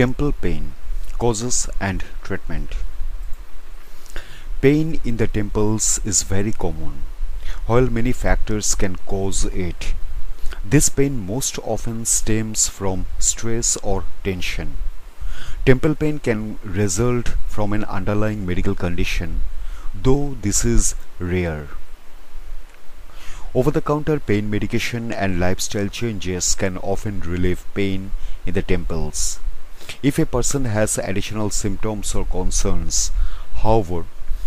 Temple pain causes and treatment. Pain in the temples is very common. While many factors can cause it, this pain most often stems from stress or tension. Temple pain can result from an underlying medical condition, though this is rare. Over the counter pain medication and lifestyle changes can often relieve pain in the temples. If a person has additional symptoms or concerns, however,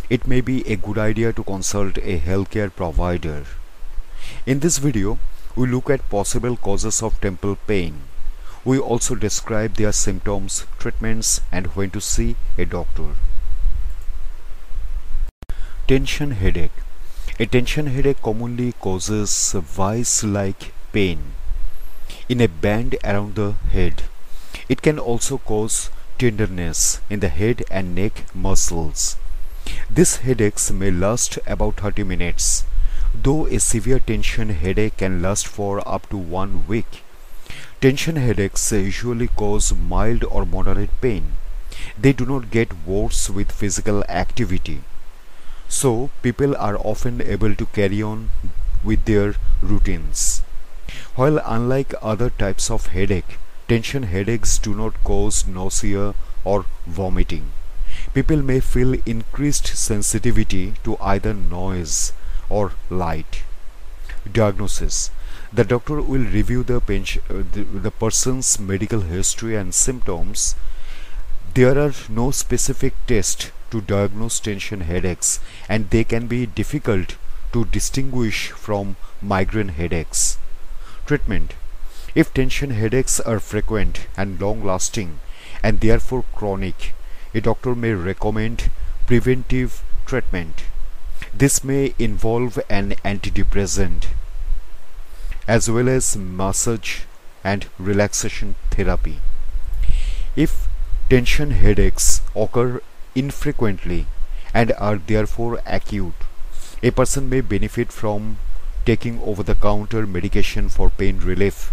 it may be a good idea to consult a healthcare provider. In this video, we look at possible causes of temple pain. We also describe their symptoms, treatments, and when to see a doctor. Tension headache a tension headache commonly causes vice-like pain in a band around the head. It can also cause tenderness in the head and neck muscles. These headaches may last about 30 minutes, though a severe tension headache can last for up to one week. Tension headaches usually cause mild or moderate pain. They do not get worse with physical activity. So people are often able to carry on with their routines. While unlike other types of headache, tension headaches do not cause nausea or vomiting. People may feel increased sensitivity to either noise or light. Diagnosis The doctor will review the, the, person's medical history and symptoms. There are no specific tests to diagnose tension headaches and they can be difficult to distinguish from migraine headaches. Treatment If tension headaches are frequent and long lasting and therefore chronic, a doctor may recommend preventive treatment. This may involve an antidepressant as well as massage and relaxation therapy. If tension headaches occur infrequently and are therefore acute. A person may benefit from taking over the counter medication for pain relief,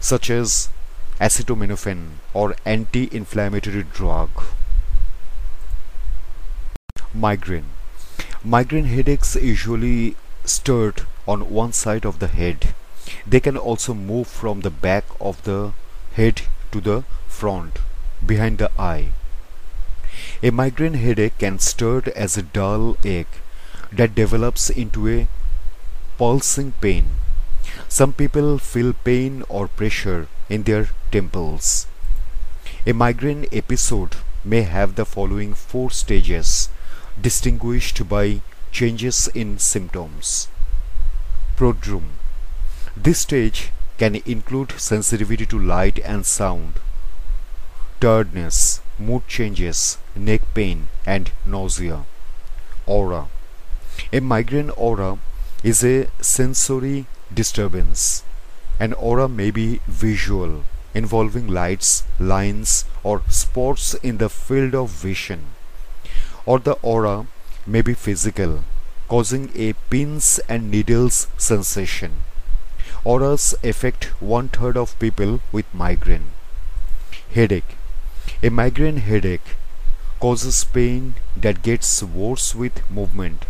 such as acetaminophen or anti inflammatory drug. Migraine Migraine headaches usually start on one side of the head. They can also move from the back of the head to the front, behind the eye. A migraine headache can start as a dull ache that develops into a pulsing pain. Some people feel pain or pressure in their temples. A migraine episode may have the following four stages, distinguished by changes in symptoms. Prodrome This stage can include sensitivity to light and sound, tiredness, mood changes, neck pain, and nausea. Aura A migraine aura is a sensory disturbance. An aura may be visual, involving lights, lines, or spots in the field of vision. Or the aura may be physical, causing a pins and needles sensation. Auras affect one third of people with migraine. Headache a migraine headache causes pain that gets worse with movement.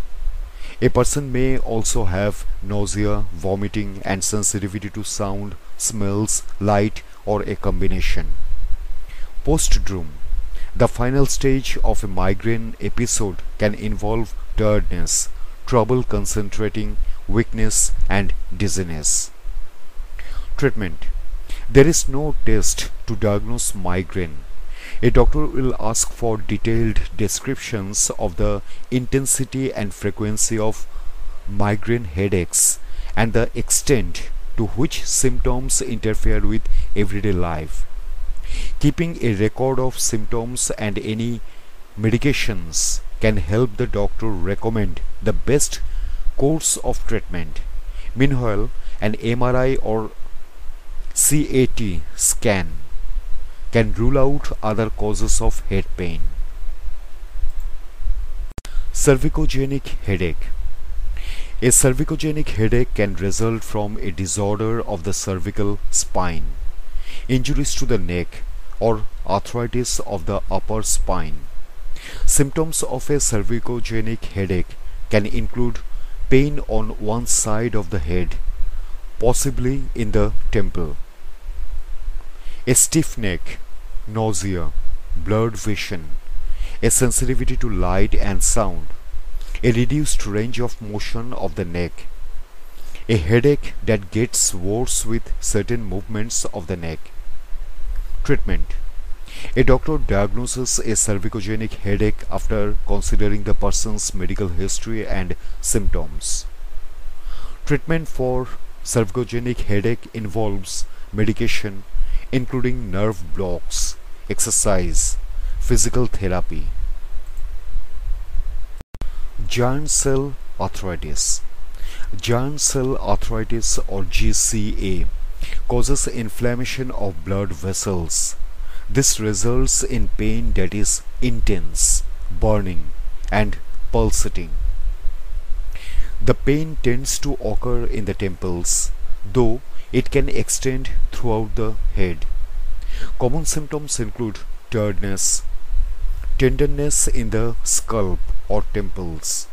A person may also have nausea, vomiting and sensitivity to sound, smells, light or a combination. Postdrome The final stage of a migraine episode can involve tiredness, trouble concentrating, weakness and dizziness. Treatment There is no test to diagnose migraine a doctor will ask for detailed descriptions of the intensity and frequency of migraine headaches and the extent to which symptoms interfere with everyday life. Keeping a record of symptoms and any medications can help the doctor recommend the best course of treatment. Meanwhile, an MRI or CAT scan can rule out other causes of head pain. Cervicogenic headache A cervicogenic headache can result from a disorder of the cervical spine. Injuries to the neck, or arthritis of the upper spine. Symptoms of a cervicogenic headache can include pain on one side of the head, possibly in the temple, a stiff neck, nausea, blurred vision, a sensitivity to light and sound, a reduced range of motion of the neck, a headache that gets worse with certain movements of the neck. Treatment A doctor diagnoses a cervicogenic headache after considering the person's medical history and symptoms. Treatment for cervicogenic headache involves medication including nerve blocks, exercise, physical therapy. Giant cell arteritis Giant cell arteritis or GCA causes inflammation of blood vessels. This results in pain that is intense, burning and pulsating. The pain tends to occur in the temples, though it can extend throughout the head. Common symptoms include tiredness, tenderness in the scalp or temples,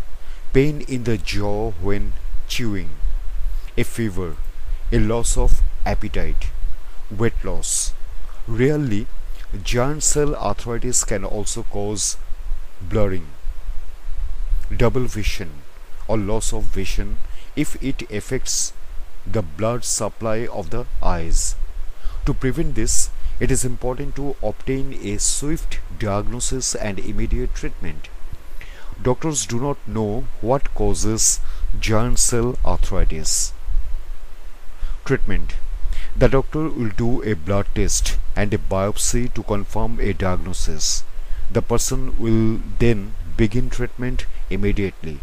pain in the jaw when chewing, a fever, a loss of appetite, weight loss. Rarely, giant cell arteritis can also cause blurring, double vision, or loss of vision if it affects the blood supply of the eyes. To prevent this, it is important to obtain a swift diagnosis and immediate treatment. Doctors do not know what causes giant cell arteritis. Treatment The doctor will do a blood test and a biopsy to confirm a diagnosis. The person will then begin treatment immediately.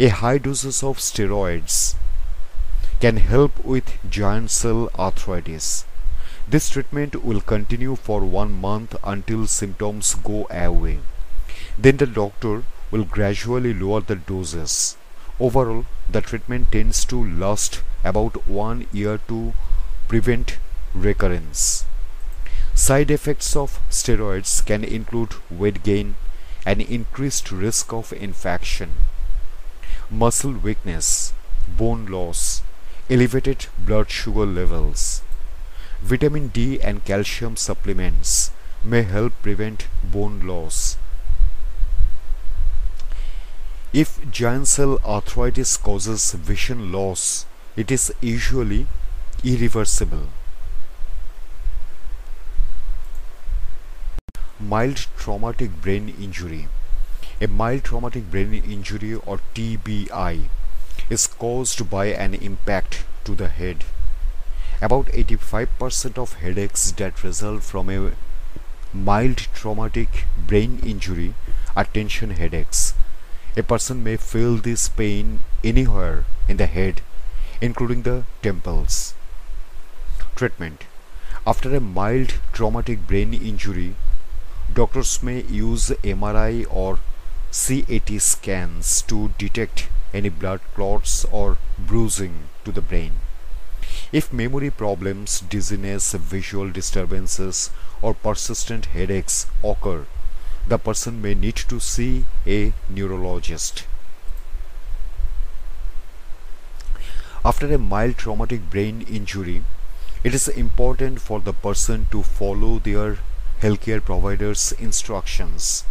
A high doses of steroids can help with giant cell arteritis. This treatment will continue for one month until symptoms go away. Then the doctor will gradually lower the doses. Overall, the treatment tends to last about one year to prevent recurrence. Side effects of steroids can include weight gain, an increased risk of infection, muscle weakness, bone loss, elevated blood sugar levels. Vitamin D and calcium supplements may help prevent bone loss. If giant cell arteritis causes vision loss, it is usually irreversible. Mild traumatic brain injury. A mild traumatic brain injury or TBI caused by an impact to the head. About 85% of headaches that result from a mild traumatic brain injury are tension headaches. A person may feel this pain anywhere in the head, including the temples. Treatment After a mild traumatic brain injury, doctors may use MRI or CAT scans to detect any blood clots or bruising to the brain. If memory problems, dizziness, visual disturbances, or persistent headaches occur, the person may need to see a neurologist. After a mild traumatic brain injury, it is important for the person to follow their healthcare provider's instructions.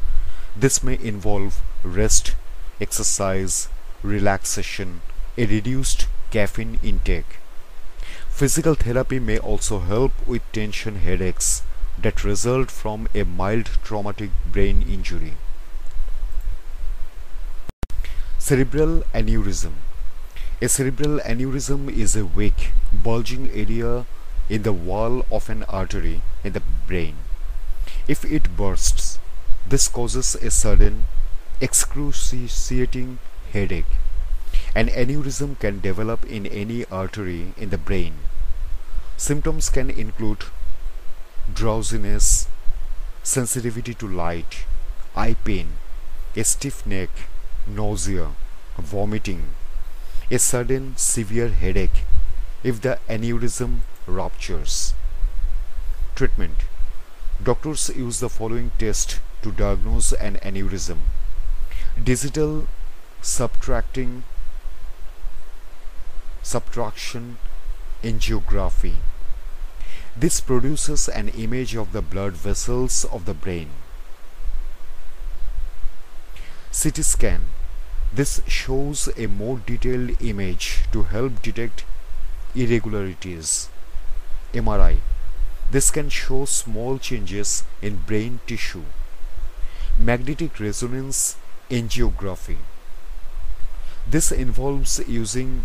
This may involve rest, exercise, relaxation, a reduced caffeine intake. Physical therapy may also help with tension headaches that result from a mild traumatic brain injury. Cerebral aneurysm A cerebral aneurysm is a weak, bulging area in the wall of an artery in the brain. If it bursts, this causes a sudden, excruciating headache. An aneurysm can develop in any artery in the brain. Symptoms can include drowsiness, sensitivity to light, eye pain, a stiff neck, nausea, vomiting, a sudden severe headache if the aneurysm ruptures. Treatment Doctors use the following test to diagnose an aneurysm. Digital subtracting subtraction angiography. This produces an image of the blood vessels of the brain. CT scan. This shows a more detailed image to help detect irregularities. MRI. This can show small changes in brain tissue. Magnetic resonance angiography. This involves using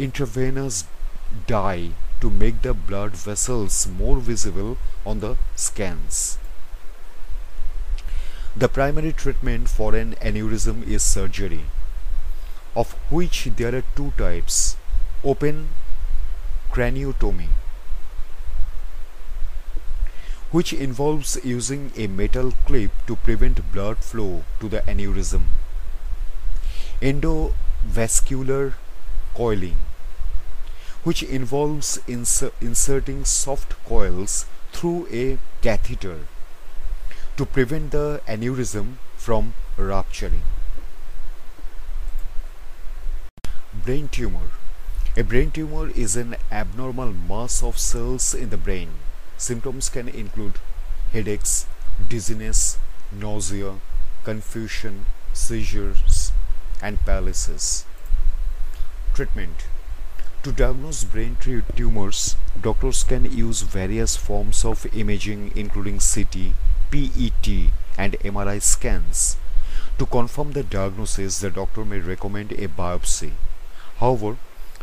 intravenous dye to make the blood vessels more visible on the scans. The primary treatment for an aneurysm is surgery, of which there are two types open craniotomy, which involves using a metal clip to prevent blood flow to the aneurysm, endovascular coiling, which involves inserting soft coils through a catheter to prevent the aneurysm from rupturing. Brain tumor. A brain tumor is an abnormal mass of cells in the brain. Symptoms can include headaches, dizziness, nausea, confusion, seizures, and paralysis. Treatment To diagnose brain tumors, doctors can use various forms of imaging including CT, PET and MRI scans. To confirm the diagnosis, the doctor may recommend a biopsy. However,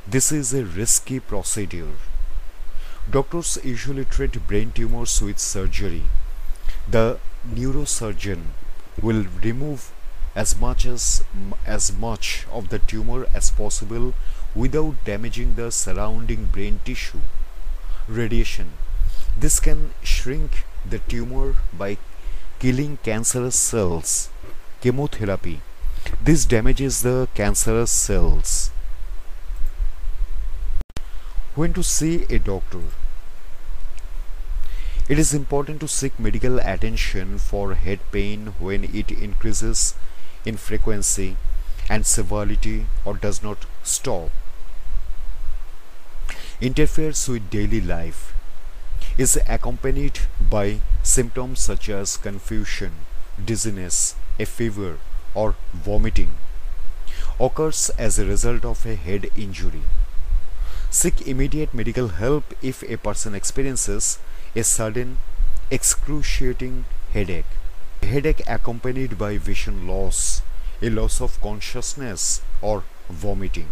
this is a risky procedure. Doctors usually treat brain tumors with surgery. The neurosurgeon will remove as much as as much of the tumor as possible without damaging the surrounding brain tissue. Radiation. This can shrink the tumor by killing cancerous cells. Chemotherapy. This damages the cancerous cells. When to see a doctor? It is important to seek medical attention for head pain when it increases in frequency and severity or does not stop. Interferes with daily life is accompanied by symptoms such as confusion, dizziness, a fever, or vomiting. Occurs as a result of a head injury. Seek immediate medical help if a person experiences a sudden, excruciating headache. Headache accompanied by vision loss, a loss of consciousness, or vomiting.